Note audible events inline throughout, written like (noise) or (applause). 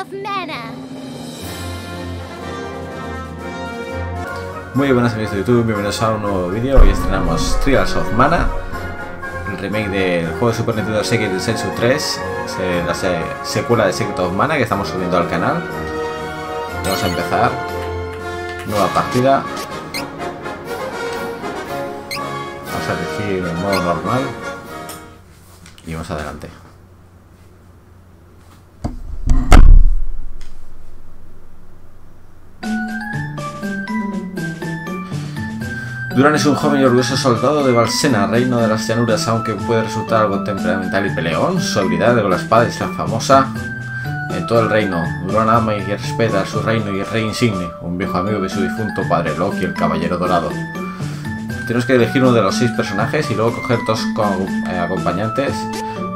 Of Mana. Muy buenas amigos de YouTube, bienvenidos a un nuevo vídeo. Hoy estrenamos Trials of Mana, el remake del juego de Super Nintendo Secret Sensu 3, se- la se- secuela de Secret of Mana que estamos subiendo al canal. Vamos a empezar. Nueva partida. Vamos a elegir en modo normal. Y vamos adelante. Duran es un joven y orgulloso soldado de Valsena, reino de las llanuras, aunque puede resultar algo temperamental y peleón. Su habilidad con la espada es tan famosa en todo el reino. Duran ama y respeta a su reino y el rey insigne, un viejo amigo de su difunto padre Loki, el caballero dorado. Tenemos que elegir uno de los seis personajes y luego coger dos co- eh, acompañantes.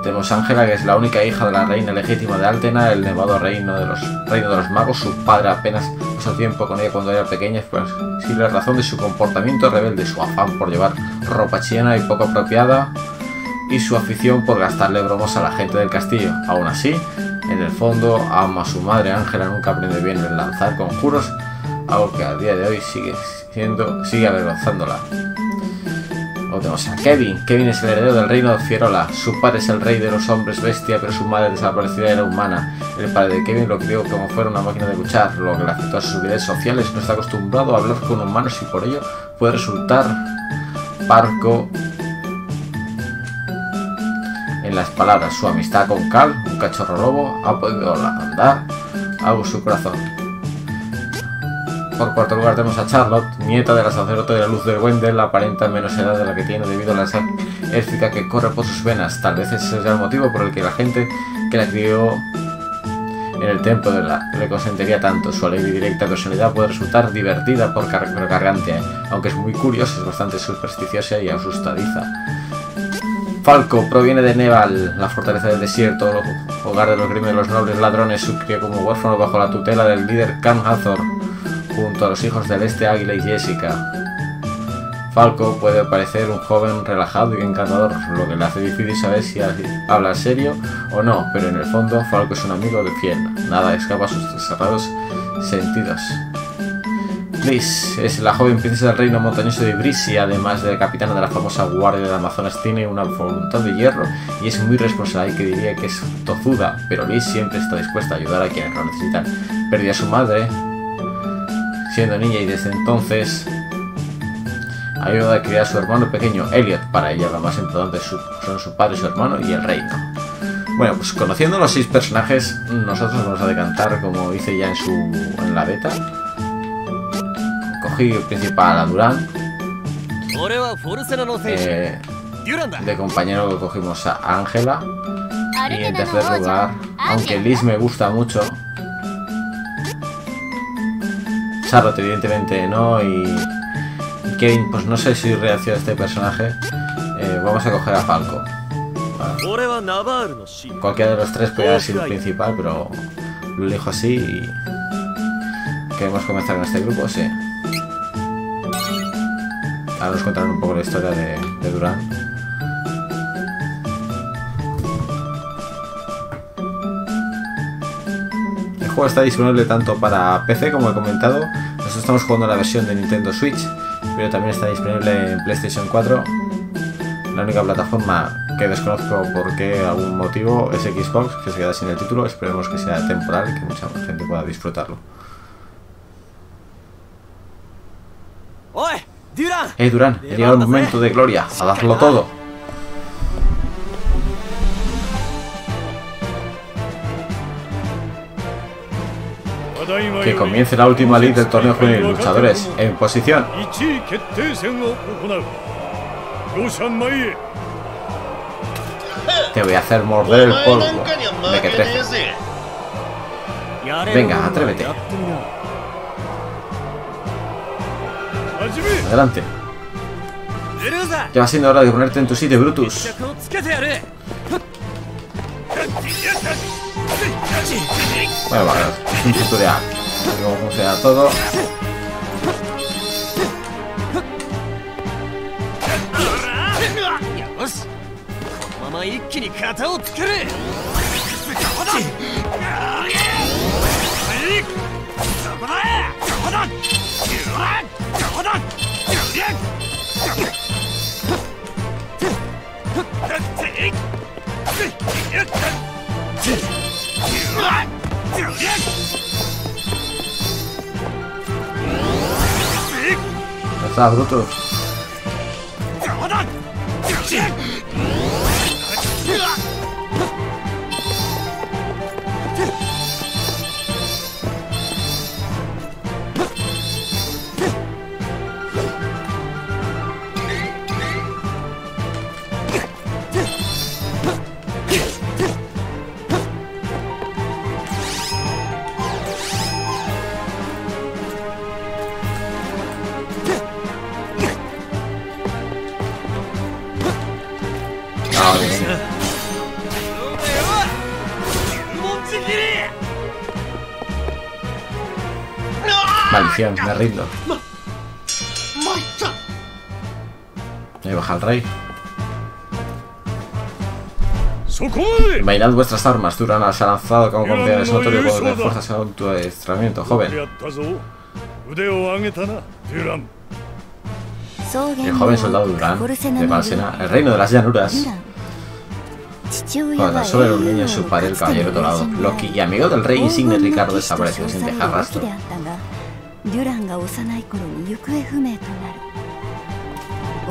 Tenemos a Ángela, que es la única hija de la reina legítima de Altena, el nevado reino de los, reino de los magos. Su padre apenas pasó tiempo con ella cuando era pequeña, pues sí la razón de su comportamiento rebelde, su afán por llevar ropa china y poco apropiada, y su afición por gastarle bromos a la gente del castillo. Aún así, en el fondo, ama a su madre. Ángela nunca aprende bien el lanzar conjuros, algo que a día de hoy sigue siendo, sigue avergonzándola. Luego tenemos a Kevin. Kevin es el heredero del reino de Fierola. Su padre es el rey de los hombres bestia, pero su madre desaparecida era humana. El padre de Kevin lo crió como fuera una máquina de luchar, lo que le afectó a sus habilidades sociales. No está acostumbrado a hablar con humanos y por ello puede resultar parco en las palabras. Su amistad con Cal, un cachorro lobo, ha podido andar algo su corazón. Por cuarto lugar tenemos a Charlotte, nieta de la sacerdote de la luz de Wendell, aparenta menos edad de la que tiene debido a la sangre élfica que corre por sus venas. Tal vez ese sea el motivo por el que la gente que la crió en el templo le consentiría tanto. Su alegre y directa personalidad puede resultar divertida por car- cargante, aunque es muy curiosa, es bastante supersticiosa y asustadiza. Falco proviene de Neval, la fortaleza del desierto, hogar de los crímenes de los nobles ladrones, crió como huérfano bajo la tutela del líder Khan Hathor, junto a los hijos del este Águila y Jessica. Falco puede parecer un joven relajado y encantador, lo que le hace difícil saber si habla serio o no, pero en el fondo Falco es un amigo de fiel, nada escapa a sus cerrados sentidos. Liz es la joven princesa del reino montañoso de Brisia, además de capitana de la famosa guardia del Amazonas, tiene una voluntad de hierro y es muy responsable, que diría que es tozuda, pero Liz siempre está dispuesta a ayudar a quienes lo necesitan. Perdió a su madre siendo niña y desde entonces ayuda a criar a su hermano pequeño Elliot. Para ella lo más importante son su padre, su hermano y el reino. Bueno, pues conociendo los seis personajes, nosotros vamos a decantar, como hice ya en, su, en la beta. Cogí el principal a Durán. Eh, de compañero cogimos a Ángela. Y en tercer lugar, aunque Liz me gusta mucho, Charrot, evidentemente, ¿no? Y, Kevin, pues no sé si reacciona a este personaje. Eh, vamos a coger a Falco. Cualquiera de los tres puede haber sido el principal, pero lo elijo así y... ¿Queremos comenzar con este grupo? Sí. Ahora os contaré un poco la historia de Durán. está disponible tanto para PC como he comentado. Nosotros estamos jugando la versión de Nintendo Switch, pero también está disponible en PlayStation 4. La única plataforma que desconozco por qué algún motivo es Xbox, que se queda sin el título. Esperemos que sea temporal y que mucha gente pueda disfrutarlo. Hey, Durán! Eh, ha llegado el momento de gloria! ¡A darlo todo! que comience la última ley del torneo juvenil. Luchadores, en posición. Te voy a hacer morder el polvo. De que trece. Venga, atrévete. Adelante. Ya va siendo hora de ponerte en tu sitio, Brutus. Bueno, vale, es un tutorial. Porque como funciona todo. tá doutor. Ahí baja el rey. Bailad vuestras armas, Durana se ha lanzado como campeón es notorio con de fuerzas en autodestramiento, joven. El joven soldado Durán de Valsena, el reino de las llanuras. Cuando tan solo era un niño, su padre, el caballero dorado, Loki y amigo del rey insigne Ricardo desapareció sin dejar rastro. デュランが幼い頃に行方不明となる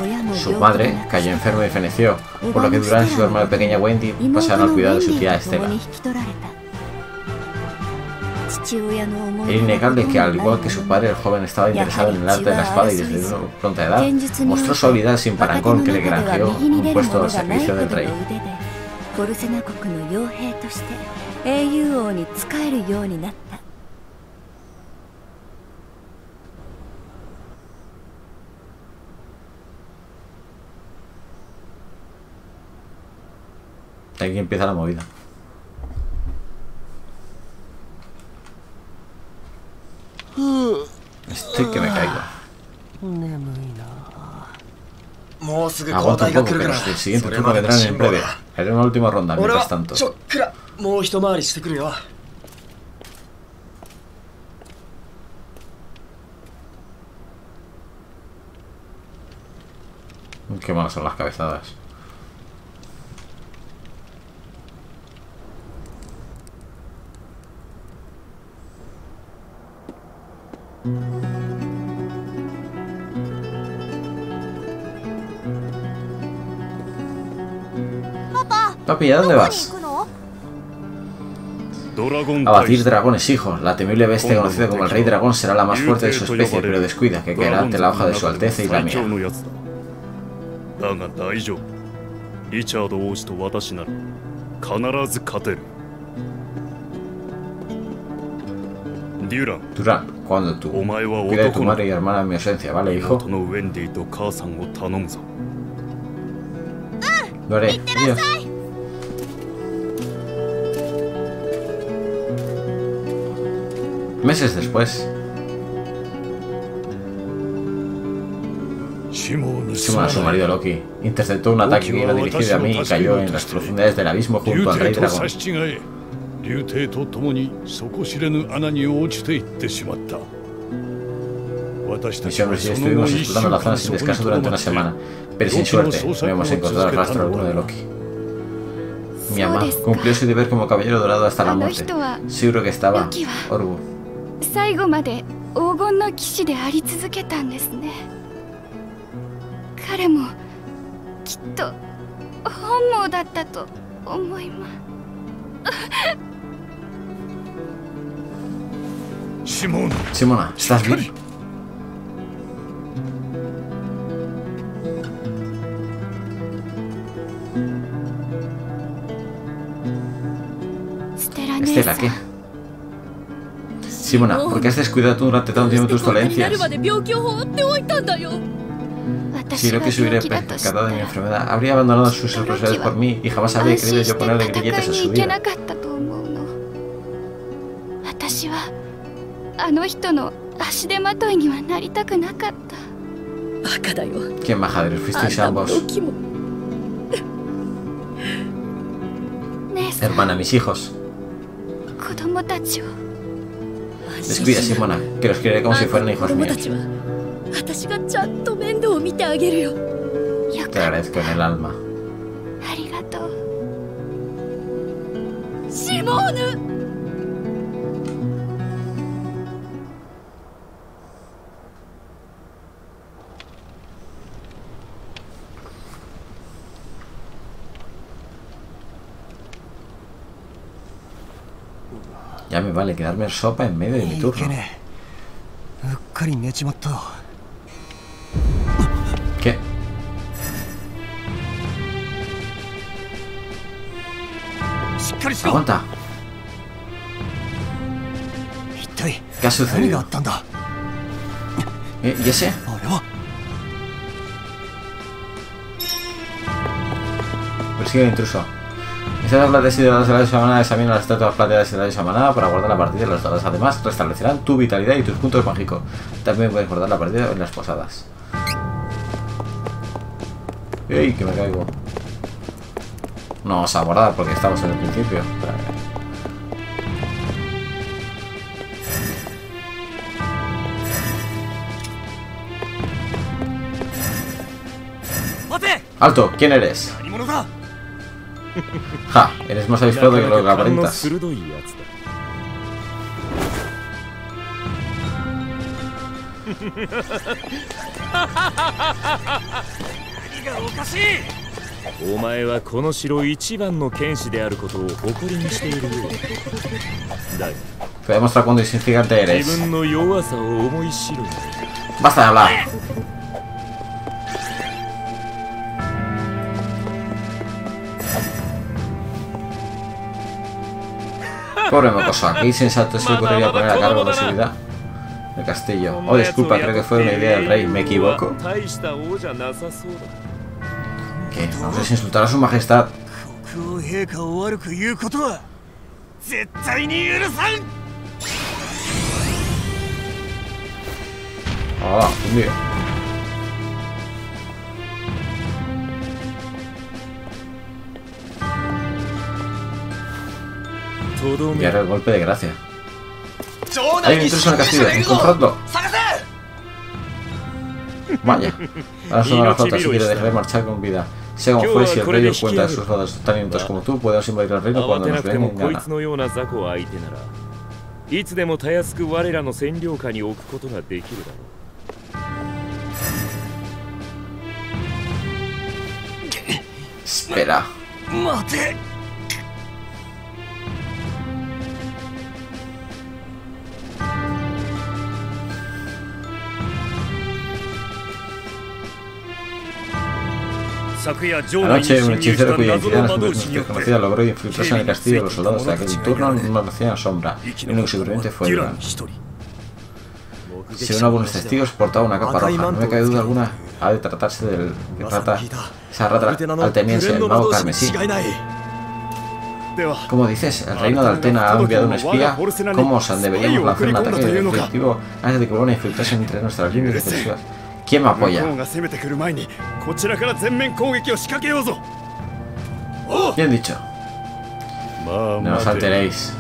親の Su 病気 madre の中 cayó enfermo y feneció, por lo que Durán y su hermana pequeña Wendy 妹 pasaron al の cuidado ウ de ェ su ンディ tía と共 Estela. に引き取られた父親の思い Era innegable que, al igual que su padre, el joven estaba interesado en el arte de la espada y desde una pronta edad mostró su habilidad sin parangón que le granjeó un puesto al servicio del rey. Aquí empieza la movida. Estoy que me caigo. Aguanta un poco, pero el siguiente turno vendrá en breve. Haré una última ronda, mientras tanto. Qué malas son las cabezadas. Papi, ¿a dónde vas? A batir dragones, hijo. La temible bestia conocida como el Rey Dragón será la más fuerte de su especie, pero descuida, que caerá ante la hoja de su Alteza y la mía. Durán, cuando tú pide tu madre y hermana en mi ausencia, ¿vale, hijo? Ah, lo haré. Meses después. Shimon, a su marido Loki, interceptó un ataque que iba dirigido a mí y cayó en las profundidades del abismo junto al rey dragón. 竜帝と共に底知れぬ穴に落ちていってしまった私たちはその estuvimos 後一 explorando 週 la 間 zona そ sin こに durante ま una って semana, pero sin suerte no hemos encontrado el rastro alguno de Loki. Mi ama cumplió su deber como caballero dorado hasta la muerte. Seguro que estaba Orbu. 最後まで黄金の騎士であり続けたんですね彼もきっと本望だったと思います Simona. Simona, ¿estás bien? Estela, ¿qué? Simona, ¿por qué has descuidado durante tanto tiempo tus dolencias? Si creo que se hubiera percatado de mi enfermedad, habría abandonado sus responsabilidades por mí y jamás habría querido yo ponerle grilletes a su vida. あの人の足手まといにはなりたくなかった。バカだよ。Qué majadero fuisteis ambos. Hermana, mis hijos. Descuida, Simona, que los criaré como si fueran hijos míos. Te agradezco en el alma. ¡Simona! vale quedarme sopa en medio de mi turno. ¿Qué? ¡Aguanta! ¿Qué ha sucedido? ¿Eh, ¿Y ese? Persigue al intruso. Estas plateas y dados de la manada examina las estatuas plateadas de la diosa manada para guardar la partida y los dados. Además, restablecerán tu vitalidad y tus puntos mágicos. También puedes guardar la partida en las posadas. ¡Ey! Que me caigo. No vamos a guardar porque estamos en el principio. ¡Alto! ¿Quién eres? Ja, eres más avispado que lo que しいお前はこの城一番の剣士であることを誇りにしているようだが自分の弱さを思い知るんだ。Pobre Mocoso, aquí insensato se le ocurriría poner a cargo la seguridad del castillo. Oh, disculpa, creo que fue una idea del rey. ¿Me equivoco? ¿Qué? Vamos a insultar a su majestad. Ah, oh, un Y め ahora el golpe de gracia. 城 Hay 内 un に intruso en el 侵入 castillo, 者がいる un ぞ confronto. 探せ Vaya. Ahora son las flotas, si quiere dejaré marchar con vida. Sea como fuere, si el rey dio cuenta de sus rodas tan inútiles como tú, podemos invadir el reino 慌 cuando てな nos くて den も en こい gana. つのような雑魚相手ならいつでもたやすく我らの占領下に置くことができるだろう Espera. 待 Anoche un hechicero cuya identidad no es desconocida logró infiltrarse en el castillo de los soldados de aquel turno en una en sombra. El único superviviente fue Duran. Según algunos testigos, portaba una capa roja. No me cae duda alguna, ha de tratarse del de rata, esa rata alteniense, el mago carmesí. Como dices, el reino de Altena ha enviado un espía. ¿Cómo os deberíamos lanzar un ataque efectivo antes de que vuelvan a infiltrarse entre nuestras líneas defensivas? ¿Quién me apoya? Bien dicho. No os alteréis.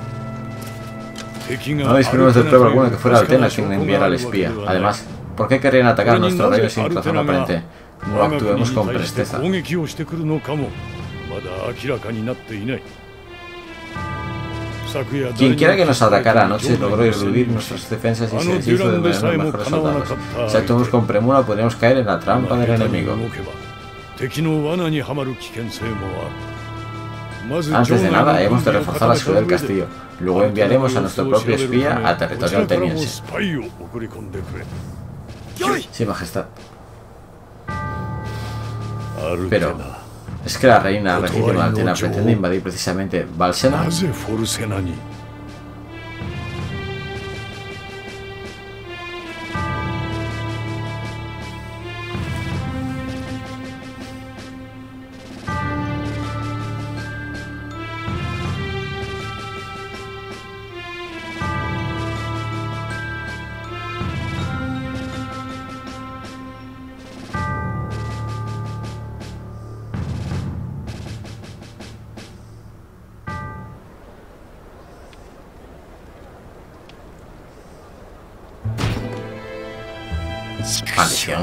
No disponemos de prueba alguna que fuera Atenas quien enviara al espía. Además, ¿por qué querrían atacar nuestro reino sin razón aparente? No actuemos con presteza. Quien quiera que nos atacara anoche logró irruir nuestras defensas y se deshizo de los mejores soldados. Si actuamos con premura, podríamos caer en la trampa del enemigo. Antes de nada, hemos de reforzar la ciudad del castillo. Luego enviaremos a nuestro propio espía a territorio ateniense. Sí, Majestad. Pero, ¿es que la reina legítima pretende invadir precisamente Valsena?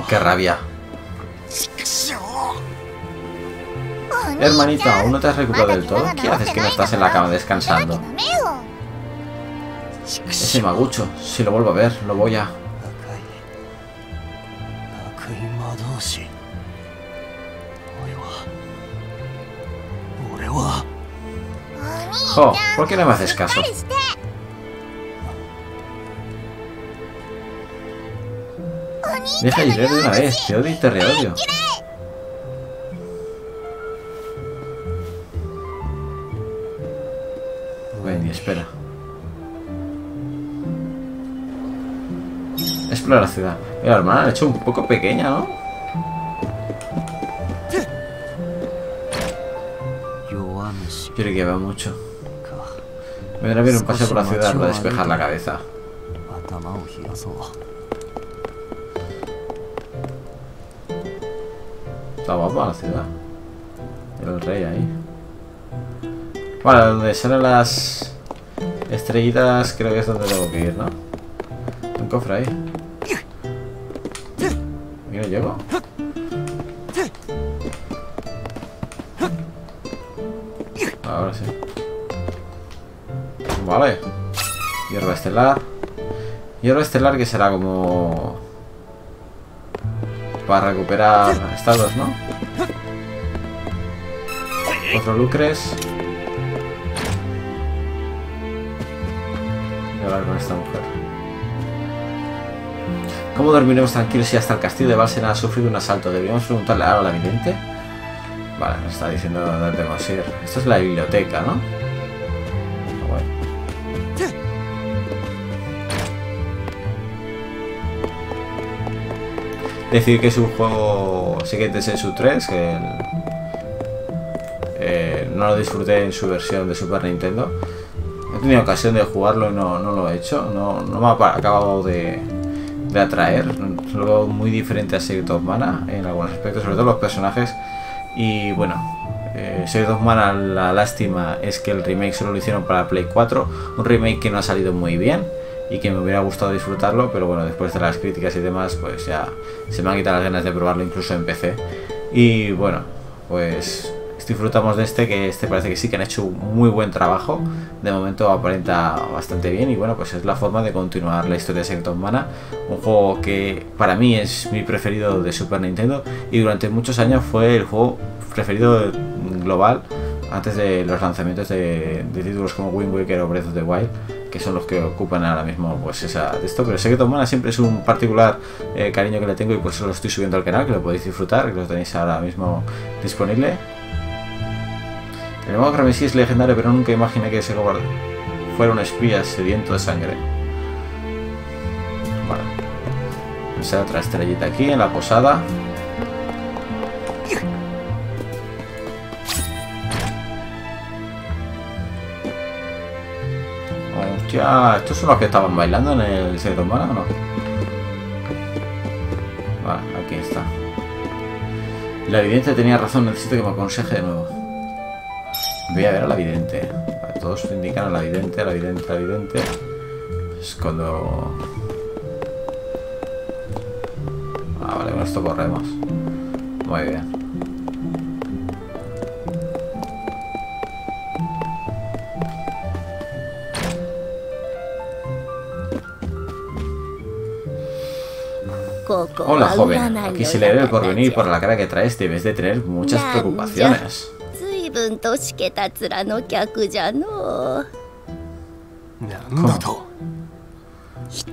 qué rabia. Hermanita, ¿aún no te has recuperado del todo? ¿Qué haces que no estás en la cama descansando? Ese magucho, si lo vuelvo a ver, lo voy a... Jo, ¿por qué no me haces caso? Deja de de una vez, te odio y te reodio. Bueno, y espera. Explora la ciudad. Mira, hermana hecho un poco pequeña, ¿no? Quiere que va mucho. Me voy a un paseo por la ciudad para despejar la cabeza. Guapa la ciudad. El rey ahí. Vale, donde salen las estrellitas creo que es donde tengo que ir, ¿no? Un cofre ahí. ¿Aquí no llego? Ahora sí. Vale. Hierba estelar. Hierba estelar que será como... Para recuperar estados, ¿no? Cuatro lucres. Voy a hablar con esta mujer. ¿Cómo dormiremos tranquilos si hasta el castillo de Balsen ha sufrido un asalto? ¿Deberíamos preguntarle algo a la vidente? Vale, me está diciendo dónde tenemos que ir. Esto es la biblioteca, ¿no? Decir que es un juego siguiente Sensu 3, que el- eh, no lo disfruté en su versión de Super Nintendo. He tenido ocasión de jugarlo y no, no lo he hecho. No, no me ha acabado de, de atraer. Lo veo muy diferente a Secret of Mana en algunos aspectos, sobre todo los personajes. Y bueno, eh, Secret of Mana, la lástima es que el remake solo lo hicieron para Play 4. Un remake que no ha salido muy bien y que me hubiera gustado disfrutarlo, pero bueno, después de las críticas y demás, pues ya se me han quitado las ganas de probarlo incluso en PC. Y bueno, pues disfrutamos de este, que este parece que sí que han hecho un muy buen trabajo. De momento aparenta bastante bien y bueno, pues es la forma de continuar la historia de Secret Mana. Un juego que para mí es mi preferido de Super Nintendo y durante muchos años fue el juego preferido global antes de los lanzamientos de, de títulos como Wind Waker o Breath of the Wild que son los que ocupan ahora mismo pues esa de esto pero Secret of Mana siempre es un particular eh, cariño que le tengo y pues lo estoy subiendo al canal que lo podéis disfrutar que lo tenéis ahora mismo disponible. El nuevo Ramesí es legendario pero nunca imaginé que ese cobarde fuera un espía sediento de sangre. Vale Esa otra estrellita aquí en la posada Hostia, ¿estos son los que estaban bailando en el of Mana o no? Vale, aquí está. La vidente tenía razón, necesito que me aconseje de nuevo. Voy a ver a la vidente. Todos indican a la vidente, a la vidente, a la vidente. Es cuando... Ah, vale, con esto corremos. Muy bien. Hola, joven. Aquí se le ve el porvenir por la cara que traes. Debes de tener muchas preocupaciones.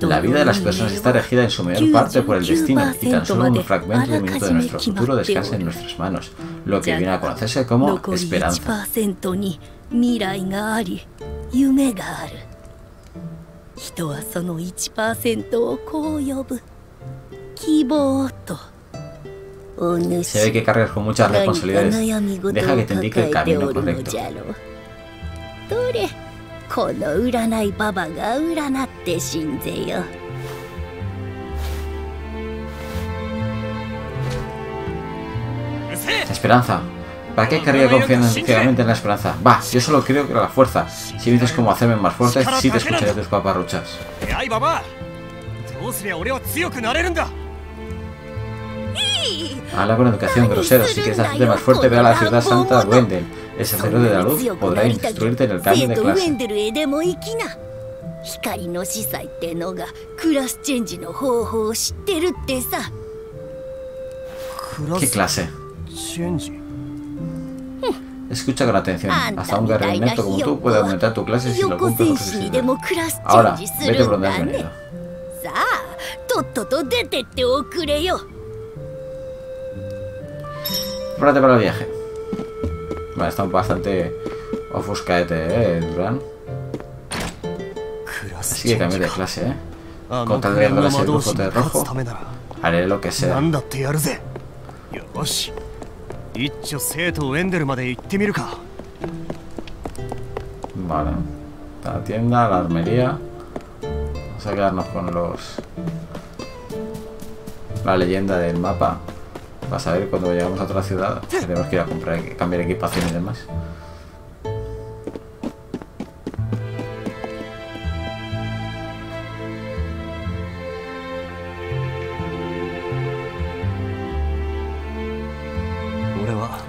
La vida de las personas está regida en su mayor parte por el destino y tan solo un fragmento de minuto de nuestro futuro descansa en nuestras manos, lo que viene a conocerse como esperanza. Se ve que cargas con muchas responsabilidades. Deja que te indique el camino correcto. Esperanza. ¿Para qué querría confiar ciegamente en la esperanza? Va, yo solo creo que la fuerza. Si dices cómo hacerme más fuerte, sí te escucharé tus paparruchas. Habla con educación, grosero. Si quieres hacerte más fuerte, ve a la ciudad santa Wendell. El sacerdote de la luz podrá instruirte en el cambio de 生徒ウェ clase. ンデルへでも行きな光の司祭ってのがクラスチェンジの方法を知ってるってさクラ ¿Qué ス clase? チェンジ Escucha con atención. あん Hasta た un みた guerrero いな inepto ひ como よ tú っこ puede は aumentar tu clase ひ si よ lo っこ cumple 戦 con 士に sus でもクラスチェン Ahora, ジす vete る por ん donde has だね venido. さあとっとと出てっておくれよ Prepárate para el viaje. Vale, está bastante ofuscaete, eh, Duran. クラス Así チ que ェンジ cambie de か clase, eh. あ Con の tal ク de レンの darle 魔 ese 導 lujo 士に de 勝つ rojo, ためなら haré lo que な sea. んだってやるぜよし一丁生徒ウェンデルまで行ってみるか Vale. La tienda, la armería. Vamos a quedarnos con los. La leyenda del mapa. Vas a ver cuando llegamos a otra ciudad, tenemos que ir a comprar, cambiar equipación y demás.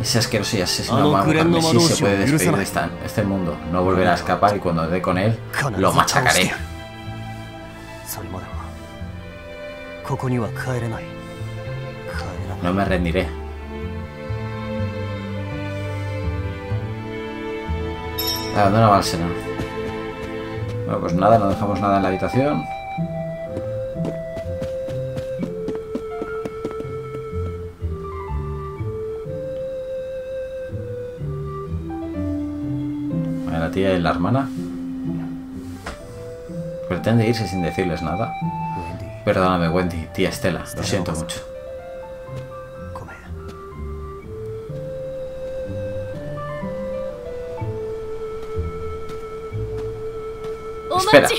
Ese asqueroso y asesino no si se puede despedir de este mundo. No volverá a escapar y cuando dé con él, lo machacaré. No me rendiré. Abandona Balsena. Bueno, pues nada, no dejamos nada en la habitación. La tía y la hermana. Pretende irse sin decirles nada. Perdóname, Wendy, tía Estela, lo siento mucho. Espera.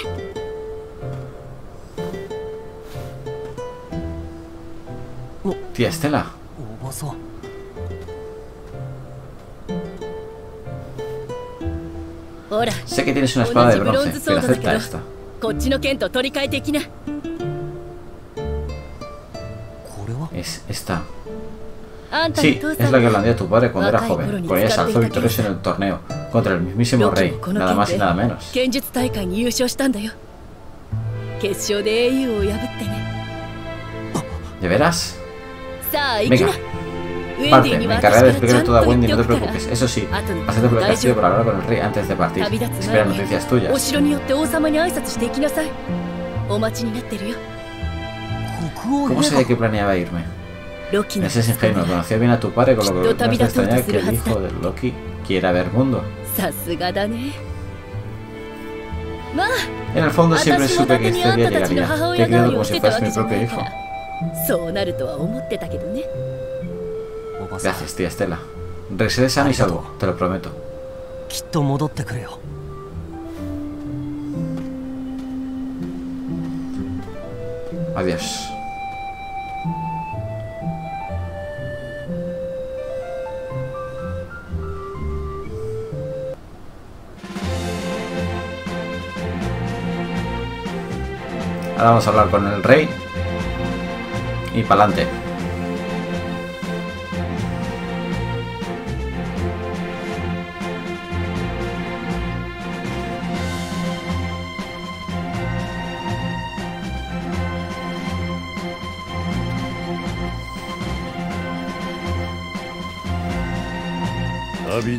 Tía Estela. Sé que tienes una espada de bronce, pero acepta esta. Es esta. Sí, es la que blandía tu padre cuando era joven. Con ella se alzó victorioso en el torneo contra el mismísimo Loki rey, no conoce nada más y de- nada menos. 剣術大会に優勝したんだよ決勝で英雄を破ってね ¿De veras? さあ行きな Venga, ウェンデ Parte, ィに me は encargaré 私 de からちゃ explicar ん todo a と言 Wendy, って no お te くから preocupes. Eso sí, 後のこ pásate と por は el 大 castillo 丈 para 夫 hablar con el rey antes de partir. 旅立つ Espera 前に noticias お tuyas. 城に寄って王様に挨拶していきなさいお待ちになってるよ国王 ¿Cómo 陛 sabía 下 que planeaba irme? ロキの Ese es ingenuo, conocía bien a tu padre, con lo que no es de Todavía extrañar tú que te el hijo de Loki quiera ver mundo. さすがだねまあ En el fondo siempre supe 伊 que este あん día たたちの llegaría. 母 Te he criado como し si てたわ fueras け mi じゃな propio い hijo. からそうなるとは思ってたけどね Gracias, tía Estela. Regresaré sano y salvo, te lo prometo. きっと戻ってくれよ Adiós. Ahora vamos a hablar con el rey. Y pa'lante.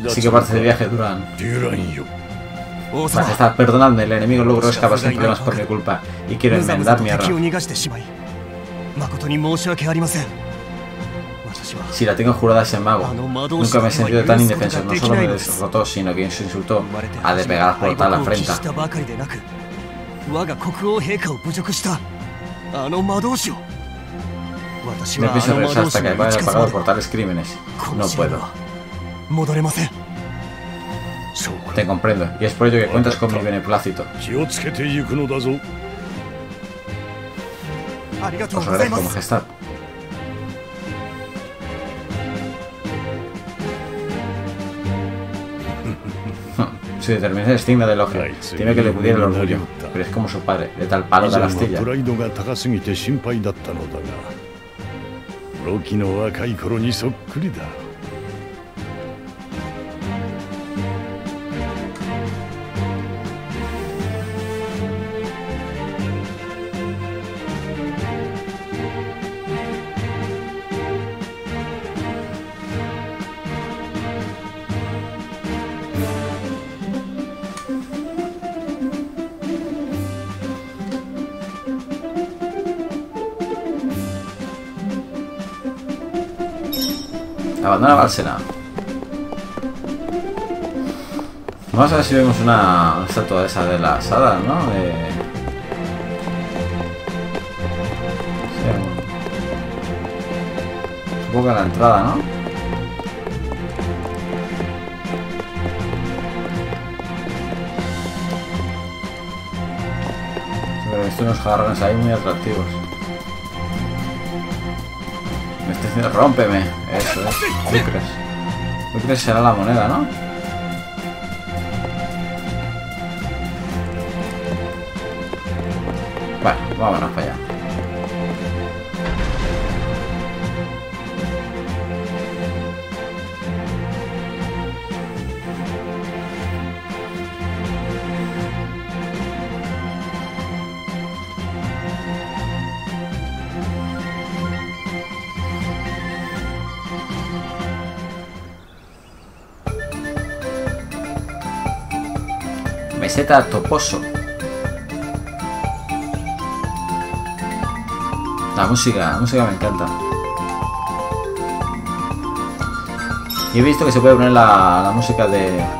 Así que partes de viaje duran. Majestad, pues perdonadme, el enemigo logró escapar sin problemas por mi culpa y quiero enmendar mi error. Si la tengo jurada ese mago, nunca me he sentido tan indefenso. No solo me derrotó, sino que se insultó a de pegar por tal afrenta. No pienso regresar hasta que me pagado por tales crímenes. No puedo. は戻れません Te comprendo. Y es por ello que cuentas con mi beneplácito. 気をつけていくのだぞありがとう Os ございま agradezco, す majestad. (laughs) Su determinación es digna de elogio. Dime que le pudiera el orgullo. Pero es como su padre, de tal 以 palo 前 de la は astilla. プライドが高すぎて心配だったのだが ロキの若い頃にそっくりだ Valsena. Vamos a ver si vemos una estatua de esa de las hadas, ¿no? De... A la entrada, ¿no? Pero visto unos jarrones ahí muy atractivos. Rómpeme. Eso es. Lucres. Lucres será la moneda, ¿no? Bueno, vámonos para allá. Toposo. La música, la música me encanta. Y he visto que se puede poner la música de...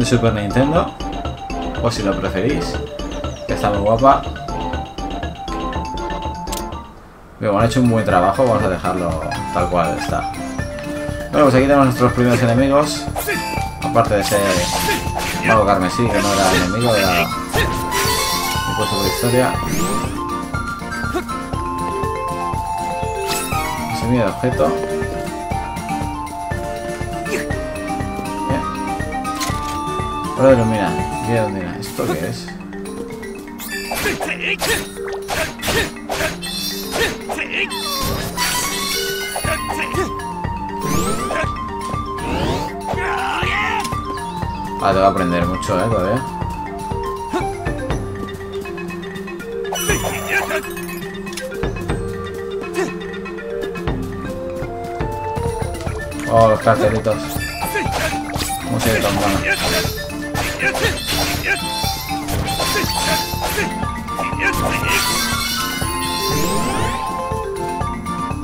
de Super Nintendo. O si lo preferís. Que está muy guapa. Bien, han hecho un buen trabajo. Vamos a dejarlo tal cual está. Bueno, pues aquí tenemos nuestros primeros enemigos. Aparte de ese mago carmesí, que no era enemigo, era un puesto por historia. Semilla de objeto. Ahora ilumina. Guía ilumina. ¿Esto qué es? Ah, te va a aprender mucho, eh, todavía. Oh, los cartelitos. Música tan buena.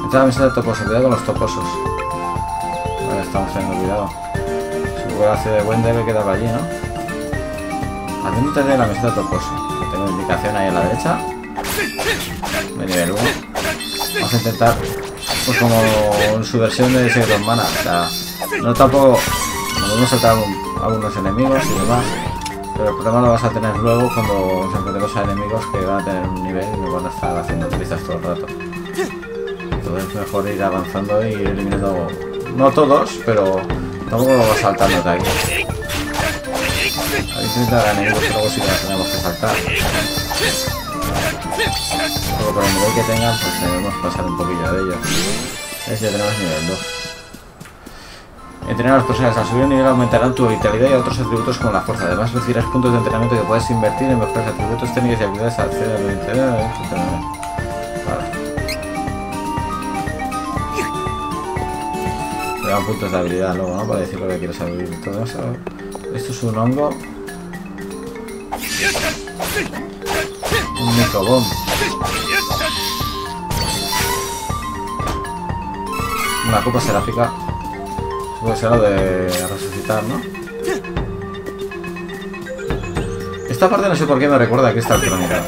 Es la mesa de toposos, cuidado con los toposos. Vale, estamos teniendo cuidado. Supongo que la de Wende que quedaba allí, ¿no? Atento de la meseta de toposo. Tengo indicación ahí a la derecha. De nivel 1. Vamos a intentar, pues como en su versión de Secret Mana. O sea, no tampoco. Nos vamos a saltar algunos enemigos y demás. Pero el problema lo vas a tener luego cuando nos enfrentemos a enemigos que van a tener un nivel y nos van a estar haciendo trizas todo el rato. Es mejor ir avanzando y eliminando, no todos, pero tampoco vas saltando de aquí. Hay 30 enemigos luego sí que los tenemos que saltar. Pero por el nivel que tengan, pues debemos pasar un poquillo de ellos. ¿Ves? Ya tenemos nivel 2. Entrenar a los personajes al subir el nivel aumentarán tu vitalidad y otros atributos como la fuerza. Además recibirás puntos de entrenamiento que puedes invertir en mejores atributos técnicos y habilidades al hacer interior. Me dan puntos de habilidad luego, ¿no? Para decir lo que quieres saber y todo eso. Esto es un hongo. Un micobomb. Una copa seráfica. Puede ser lo de resucitar, ¿no? Esta parte no sé por qué me recuerda que está crónica.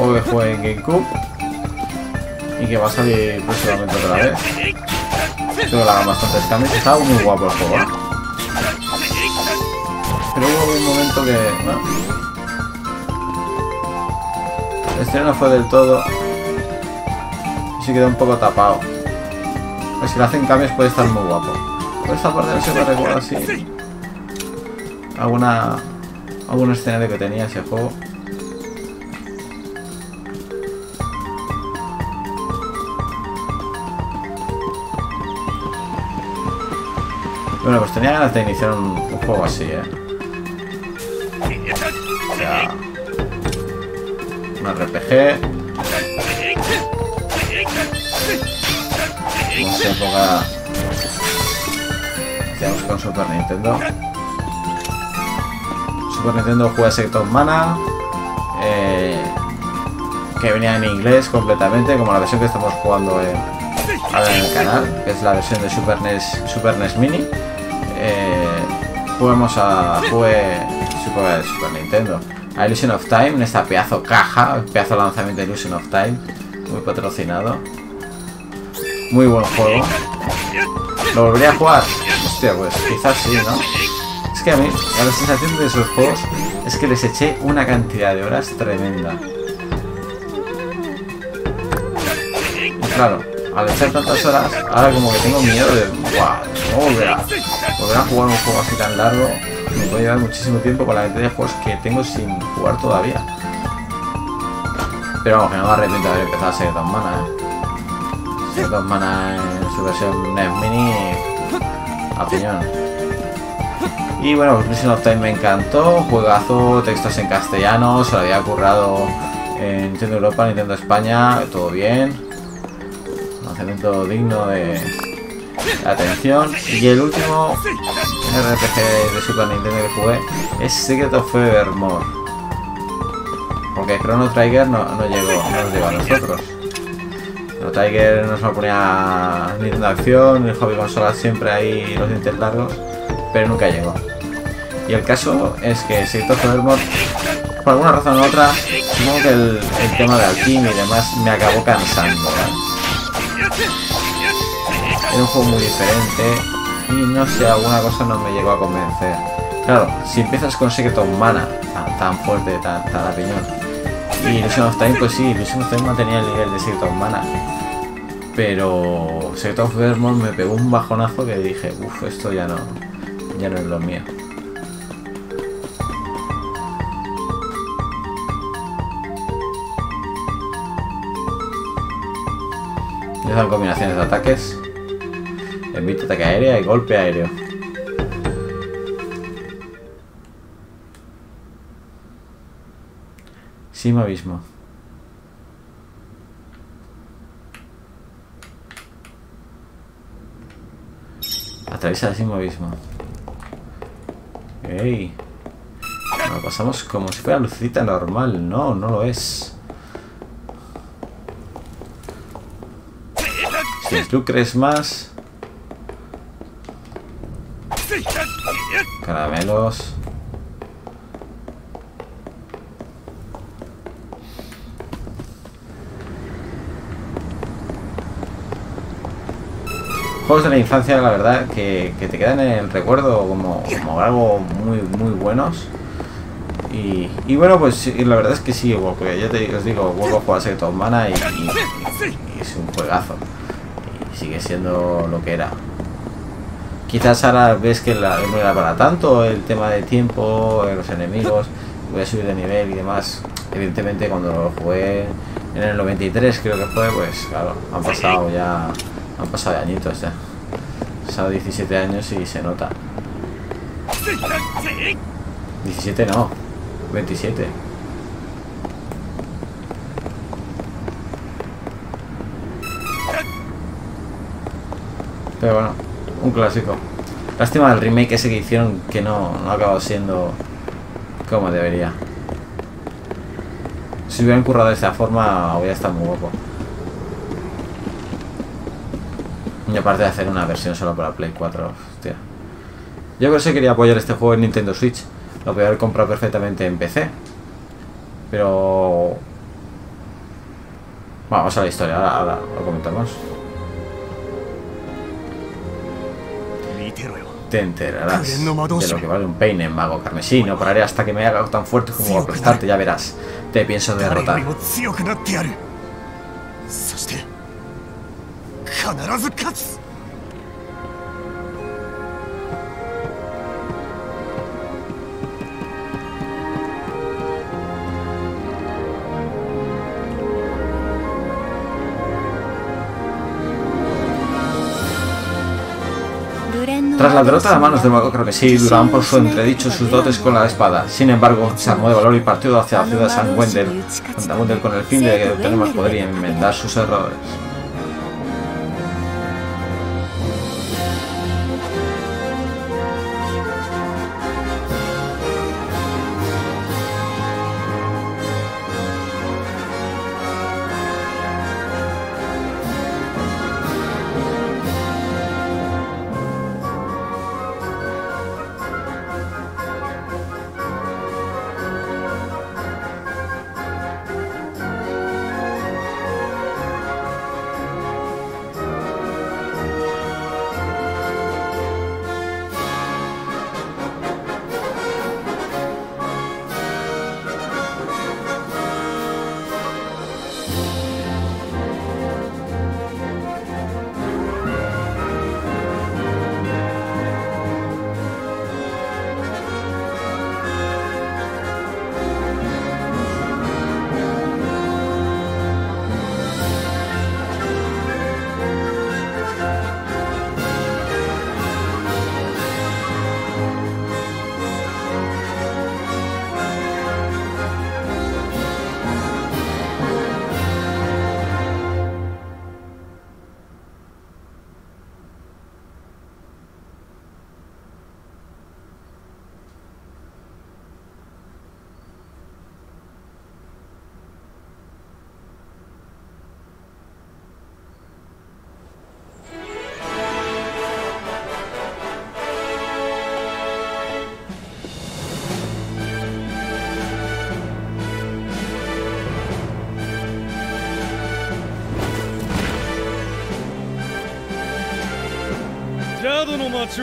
O que fue en GameCube. Y que va a salir próximamente otra vez. Creo que hagan cambios. Estaba muy guapo el juego. ¿eh? Pero hubo un momento que... Bueno, el estreno no fue del todo. Y se quedó un poco tapado. Pues si le hacen cambios puede estar muy guapo. Por esta parte no se me recuerda así. Alguna. Algún escenario que tenía ese juego. Bueno, pues tenía ganas de iniciar un, juego así, eh. Sea, un RPG. En esa época. Digamos con Super Nintendo. Super Nintendo juega Sector Mana. eh, que venía en inglés completamente, como la versión que estamos jugando en, ahora en el canal, que es la versión de Super NES, Super NES Mini. Juguemos a. Jugué Super, Super Nintendo. A Illusion of Time, en esta pedazo caja, pedazo lanzamiento de Illusion of Time, muy patrocinado. Muy buen juego. ¿Lo volvería a jugar? Hostia, pues quizás sí, ¿no? Es que a mí, la sensación de esos juegos es que les eché una cantidad de horas tremenda. Claro, al echar tantas horas, ahora como que tengo miedo de, no a, volver a jugar un juego así tan largo, me puede llevar muchísimo tiempo con la cantidad de juegos que tengo sin jugar todavía. Pero vamos, que no me arrepiento de haber empezado a ser tan mana, eh. Secret Mana en su versión NES Mini a. Y bueno, Illusion of Time me encantó, juegazo, textos en castellano, se lo había currado en Nintendo Europa, Nintendo España, todo bien. Lanzamiento digno de atención. Y el último RPG de Super Nintendo que jugué es Secret of Evermore. Porque Chrono Trigger no, no llegó, no nos llegó a nosotros. Chrono Tiger nos lo ponía Nintendo Acción, el hobby consola siempre ahí los dientes largos, pero nunca llegó. Y el caso es que Secret of Evermore, por alguna razón u otra, supongo que el, el tema de alquimia y demás me acabó cansando. Un juego muy diferente y no sé, alguna cosa no me llegó a convencer. Claro, si empiezas con Secret of tan, fuerte, tan, tan a piñón, y Illusion of Time, pues sí, Illusion of Time mantenía el nivel de Secret of. Pero Secret of Evermore me pegó un bajonazo que dije, uff, esto ya no, ya no es lo mío. Ya son combinaciones de ataques. Emite ataque aérea y golpe aéreo. Sima abismo. Atraviesa el simo abismo. ¡Ey! Lo pasamos como si fuera lucecita normal. No, no lo es. Si tú crees más... Caramelos. Juegos de la infancia, la verdad, que, te quedan en el recuerdo como, algo muy, muy buenos. Y, y bueno, pues sí, la verdad es que sí, porque ya te os digo, vuelvo a jugar Secret of Mana y, y- y es un juegazo. Y sigue siendo lo que era. Quizás ahora ves que no era para tanto el tema de tiempo, los enemigos, voy a subir de nivel y demás. Evidentemente cuando lo jugué en el 93 creo que fue, pues claro, han pasado ya, han pasado añitos ya. Han pasado 17 años y se nota. 17 no, 27. Pero bueno, un clásico. Lástima del remake ese que hicieron que no, no acabado siendo como debería. Si hubieran currado de esta forma, hubiera estado muy guapo. Y aparte de hacer una versión solo para Play 4, hostia. Yo por eso quería apoyar este juego en Nintendo Switch. Lo podía haber comprado perfectamente en PC. Pero... Vamos a la historia, ahora lo comentamos. te enterarás de lo que vale un peine, mago carmesí. No pararé hasta que me haga tan fuerte como aplastarte, ya verás. Te pienso derrotar. Tras la derrota a manos del mago carmesí, Durán por su entredicho sus dotes con la espada. Sin embargo, se armó de valor y partió hacia la ciudad de San Wendel, San Wendel con el fin de obtener más poder y enmendar sus errores.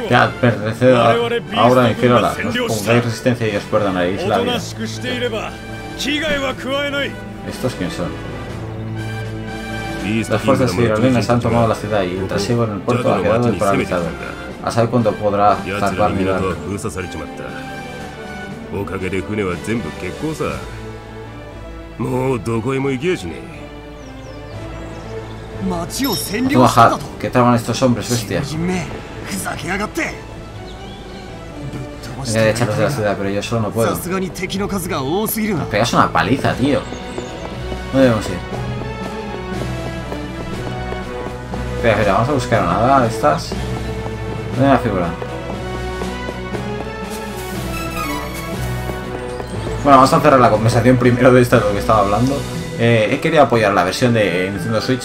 Ya, perteneced ahora en Nos pongáis resistencia y os perdan la isla. ¿Estos quién son? Las fuerzas hidrolinas han tomado la ciudad y el trasiego en el puerto ha quedado paralizado. A saber cuándo podrá zarpar mi barco. Bajad, que traban estos hombres, bestia. De echarlos de la ciudad, pero yo solo no puedo. Nos pegas una paliza, tío. ¿Dónde debemos ir? Espera, espera, vamos a buscar una de estas. ¿Dónde la figura? Bueno, vamos a cerrar la conversación primero de esto de lo que estaba hablando. Eh, he querido apoyar la versión de Nintendo Switch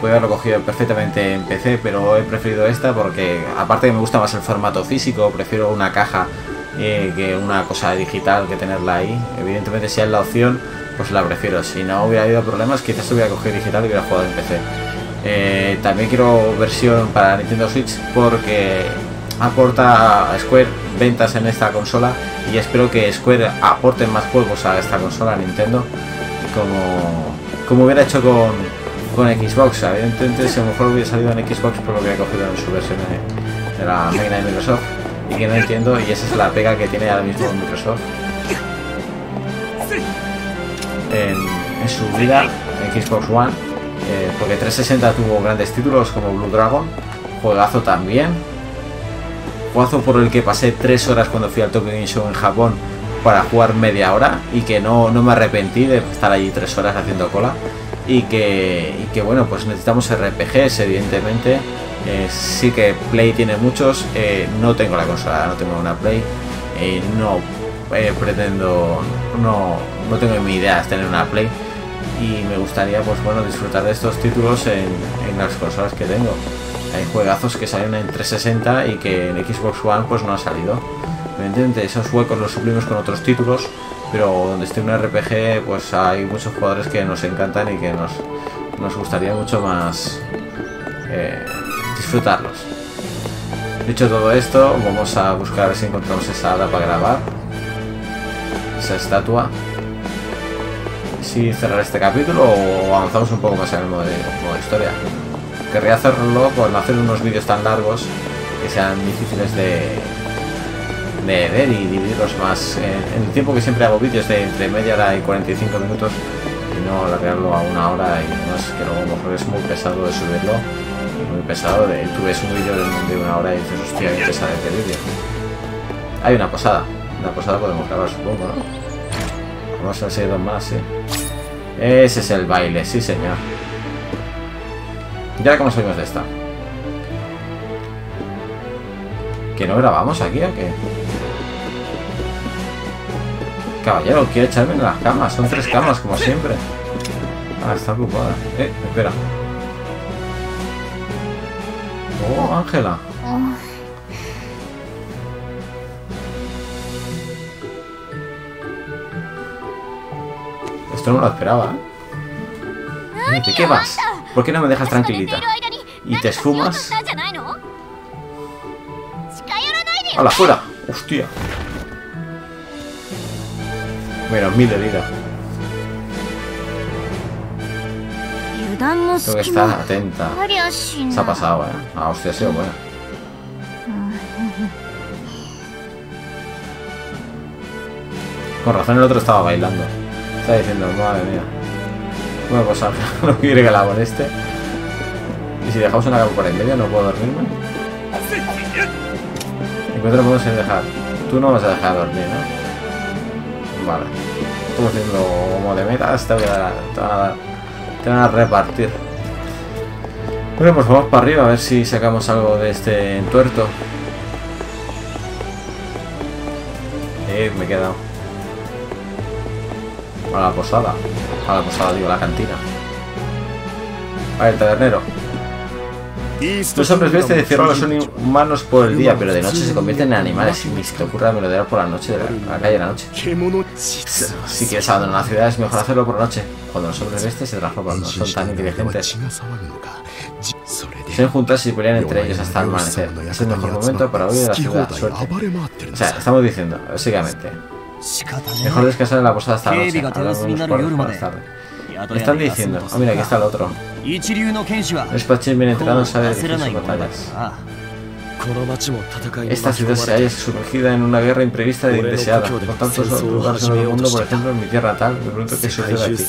Pude haberlo cogido perfectamente en PC, pero he preferido esta porque, aparte que me gusta más el formato físico, prefiero una caja eh, que una cosa digital que tenerla ahí. Evidentemente, si es la opción, pues la prefiero. Si no hubiera habido problemas, quizás hubiera cogido digital y hubiera jugado en PC. Eh, también quiero versión para Nintendo Switch porque aporta a Square ventas en esta consola y espero que Square aporte más juegos a esta consola Nintendo como, como hubiera hecho con, con Xbox. Evidentemente, si a lo mejor hubiera salido en Xbox, pues lo hubiera cogido en su versión de, la máquina de Microsoft. Y que no entiendo y esa es la pega que tiene ahora mismo Microsoft. En, en su vida en Xbox One eh, porque 360 tuvo grandes títulos como Blue Dragon juegazo también. Juegazo por el que pasé 3 horas cuando fui al Tokyo Game Show en Japón para jugar media hora y que no, no me arrepentí de estar allí 3 horas haciendo cola y que, y que bueno pues necesitamos RPGs evidentemente. Eh, sí que Play tiene muchos. Eh, no tengo la consola no tengo una Play. Eh, no eh, pretendo no, no tengo ni idea de tener una Play. Y me gustaría pues bueno disfrutar de estos títulos en, en las consolas que tengo. Hay juegazos que salen en 360 y que en Xbox One pues no han salido. Evidentemente esos huecos los suplimos con otros títulos pero donde esté un RPG pues hay muchos jugadores que nos encantan y que nos, nos gustaría mucho más eh, disfrutarlos Dicho todo esto, vamos a buscar a ver si encontramos esa hada para grabar. Esa estatua. Si cerrar este capítulo o avanzamos un poco más en el modo modo de historia. Querría hacerlo con hacer unos vídeos tan largos que sean difíciles de, de ver y dividirlos más en, en el tiempo que siempre hago vídeos de entre media hora y 45 minutos y no alargarlo a una hora y más que luego a lo mejor es muy pesado de subirlo muy pesado de tú ves un vídeo de, una hora y dices hostia qué pesado este vídeo hay una posada una posada podemos grabar supongo ¿no? vamos a hacer dos más ese es el baile sí señor ¿Y ahora cómo salimos de esta? ¿Que no grabamos aquí o qué? Caballero, quiere echarme en las camas. Son tres camas, como siempre. Ah, está ocupada. Eh, espera. Oh, Ángela. Esto no lo esperaba, ¿eh? ¿De qué vas? ¿Por qué no me dejas tranquilita? ¿Y te esfumas? ¡Hala, fuera! ¡Hostia! Menos mil de vida. Tengo que estar atenta. Se ha pasado, eh. Ah, hostia, ha sido buena. Con razón el otro estaba bailando. Estaba diciendo, madre mía. Bueno, pues ahora (laughs) no quiere que la moleste. Y si dejamos una cabo por en medio, no puedo dormirme. Encuentro podemos dejar. Tú no vas a dejar dormir, ¿no? Vale. Estamos haciendo como de metas, te, voy a te van a dar. Te van a repartir. Bueno, pues vamos para arriba a ver si sacamos algo de este entuerto. Eh, me he quedado. A la posada. A la posada, digo, a la cantina. A ver, tabernero. Los hombres bestia destierran a los humanos por el día, pero de noche se convierten en animales y ni se te ocurra merodear por la noche, de la, la calle de la noche. Si quieres abandonar la ciudad es mejor hacerlo por la noche, cuando los hombres bestia se transforman, no son tan inteligentes. Suelen juntarse y pelean entre ellos hasta el amanecer. Es el mejor momento para huir de la ciudad, suerte. O sea, estamos diciendo, básicamente. Mejor descansar en la posada hasta la noche, hablamos por, por la tarde están diciendo? Ah, mira, aquí está el otro. Los paches bien entrenados saben dirigir sus batallas. Esta ciudad se haya surgida en una guerra imprevista e indeseada. Con tantos lugares en el mundo, por ejemplo, en mi tierra tal, me pregunto qué sucede aquí.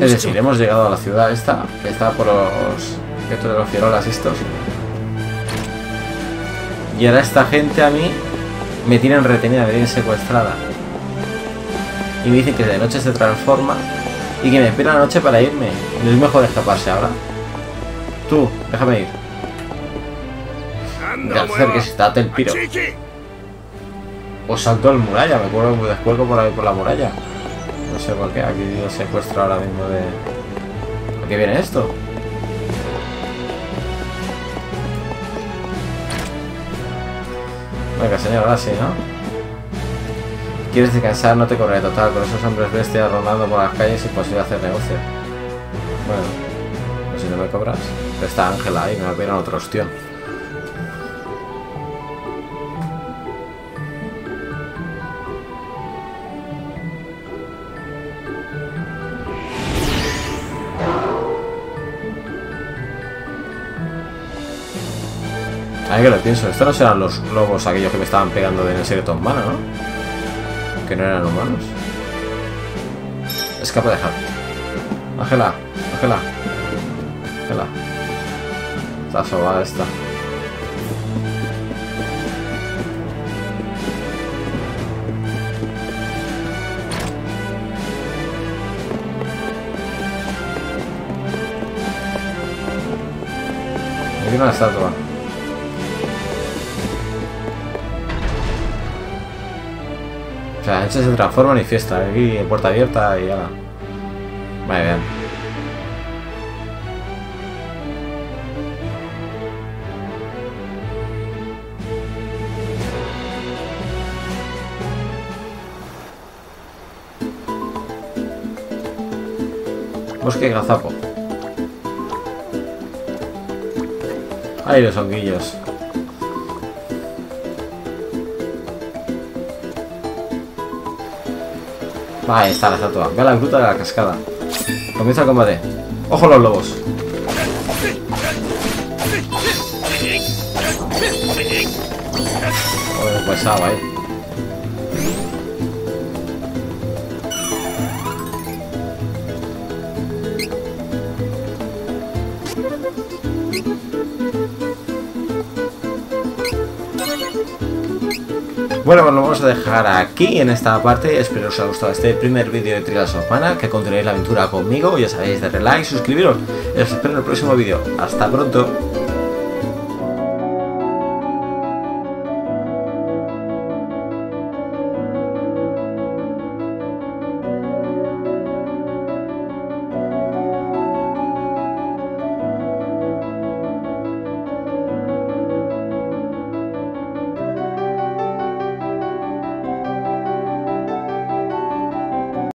Es decir, hemos llegado a la ciudad esta, que está por los guetos de los fierolas estos. Y ahora esta gente a mí me tienen retenida, me tienen secuestrada. Y me dicen que de noche se transforma y que me espera la noche para irme. ¿No es mejor escaparse ahora? Tú, déjame ir. Te acerques, date el piro. O salto al muralla, me acuerdo que descuelgo por ahí por la muralla. No sé por qué, aquí yo secuestro ahora mismo de... ¿A qué viene esto? Venga, señor, ahora sí, ¿no? ¿Quieres descansar? No te correré total. Con esos hombres bestias rondando por las calles es imposible hacer negocio. Bueno, pues si no me cobras. Está Ángela ahí, me pedir otro ostión. Ahí que lo pienso. Estos no serán los lobos aquellos que me estaban pegando en el secreto humano, ¿no? Que no eran humanos. Escapa de Harry. Ángela, Ángela. Ángela. Está sobada esta. Estatua. O sea, se transforma en fiesta. Aquí puerta abierta y ya. Muy bien. Bosque Gazapo. Ahí los honguillos. Va, ahí está la estatua. Ve a la gruta de la cascada. Comienza el combate. ¡Ojo los lobos! Joder, pesado, eh. Bueno, lo vamos a dejar aquí en esta parte. Espero os haya gustado este primer vídeo de Trials of que continuéis la aventura conmigo. Ya sabéis, darle like, suscribiros. Y os espero en el próximo vídeo. Hasta pronto.